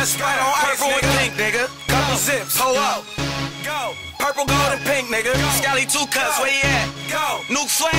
That's right oh, on ice, Purple nigga. and pink, nigga. Couple go. zips. Pull up. Go. Purple, gold, and pink, nigga. Go. Skally two cuts, Go. Where you at? Go. Nook Flame.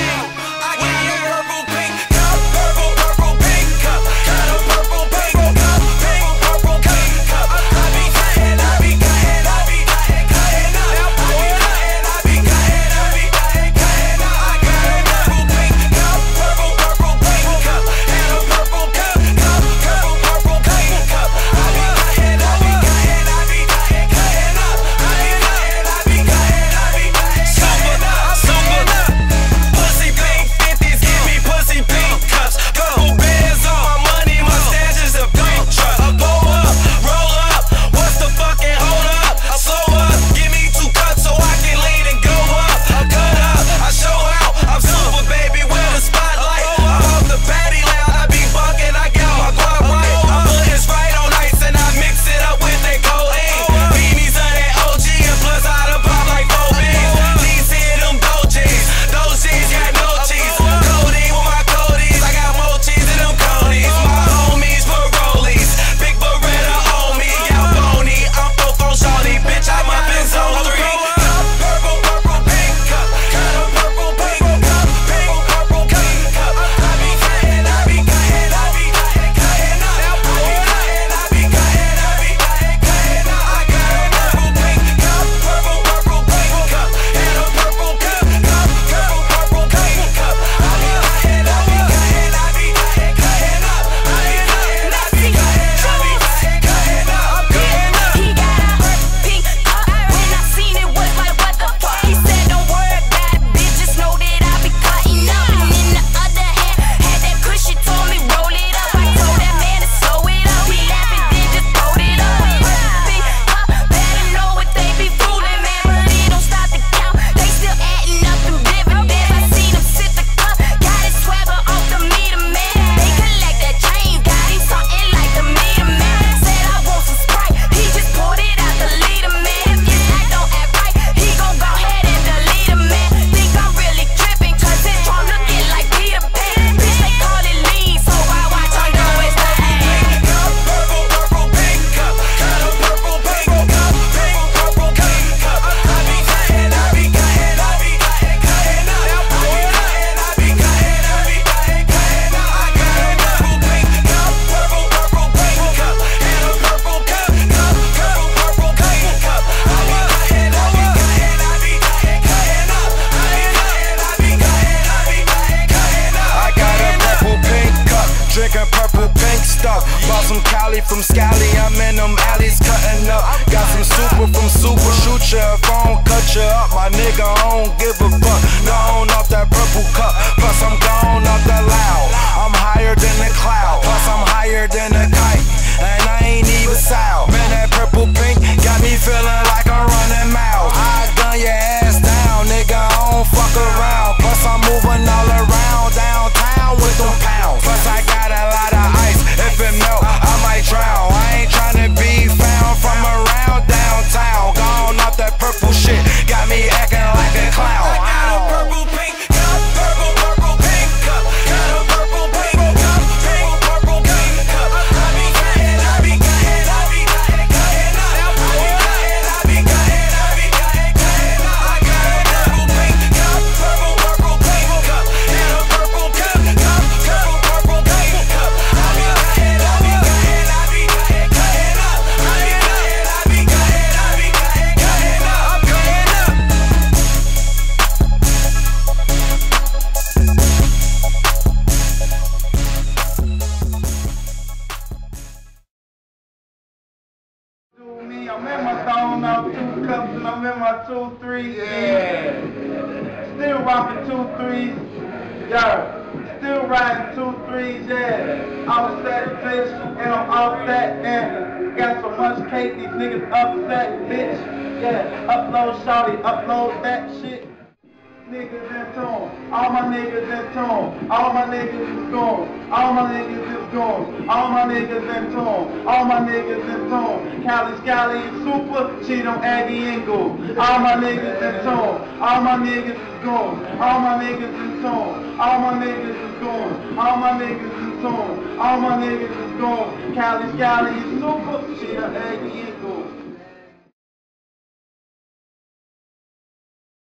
From Skally, I'm in them alleys cutting up. Got some super from Super, shoot you phone, cut you up. My nigga, I don't give a fuck. Gone off that purple cup, plus I'm gone off the loud. I'm higher than the cloud, plus I'm higher than a kite, and I ain't even sound. I'm in my thong, I'm two cups and I'm in my two threes. Yeah. Still rocking two threes. Yo, still riding two threes, yeah. I'm set fish and I'm offset and got so much cake, these niggas upset, bitch. Yeah, upload shawty, upload that shit. Niggas all my niggas in tone. All my niggas is gone. All my niggas is gone. All my niggas in tone. All my niggas in tone. Cali Skally is super. She don't Aggie Ingle. All my niggas in tone. All my niggas is gone. All my niggas in tone. All my niggas is gone. All my niggas in tone. All my niggas is gone. Cali Skally is super. She don't Aggie Ingle.